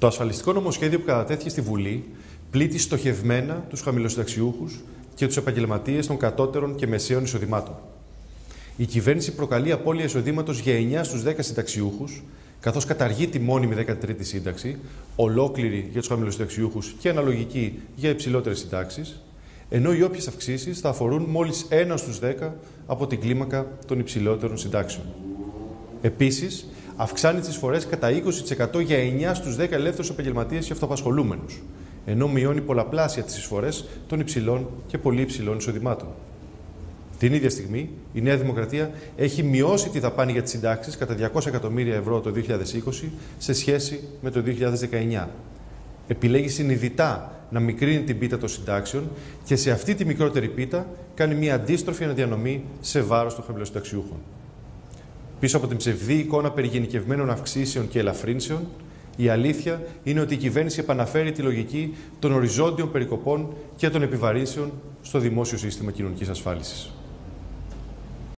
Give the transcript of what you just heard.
Το ασφαλιστικό νομοσχέδιο που κατατέθηκε στη Βουλή πλήττει στοχευμένα τους χαμηλοσυνταξιούχους και τους επαγγελματίες των κατώτερων και μεσαίων εισοδημάτων. Η κυβέρνηση προκαλεί απώλεια εισοδήματος για 9 στους 10 συνταξιούχους, καθώς καταργεί τη μόνιμη 13η σύνταξη, ολόκληρη για τους χαμηλοσυνταξιούχους και αναλογική για υψηλότερες συντάξεις, ενώ οι όποιες αυξήσεις θα αφορούν μόλις 1 στους 10 από την κλίμακα των υψηλότερων συντάξεων. Επίσης, αυξάνει τις φορές κατά 20% για 9 στους 10 ελεύθερους επαγγελματίες και αυτοαπασχολούμενου, ενώ μειώνει πολλαπλάσια τις εισφορές των υψηλών και πολύ υψηλών εισοδημάτων. Την ίδια στιγμή, η Νέα Δημοκρατία έχει μειώσει τη δαπάνη για τις συντάξεις κατά 200 εκατομμύρια ευρώ το 2020 σε σχέση με το 2019. Επιλέγει συνειδητά να μικρύνει την πίτα των συντάξεων και σε αυτή τη μικρότερη πίτα κάνει μια αντίστροφη αναδιανομή σε βάρος των χαμηλοσυνταξιούχων. Πίσω από την ψευδή εικόνα περί γενικευμένων αυξήσεων και ελαφρύνσεων, η αλήθεια είναι ότι η κυβέρνηση επαναφέρει τη λογική των οριζόντιων περικοπών και των επιβαρύνσεων στο δημόσιο σύστημα κοινωνικής ασφάλισης.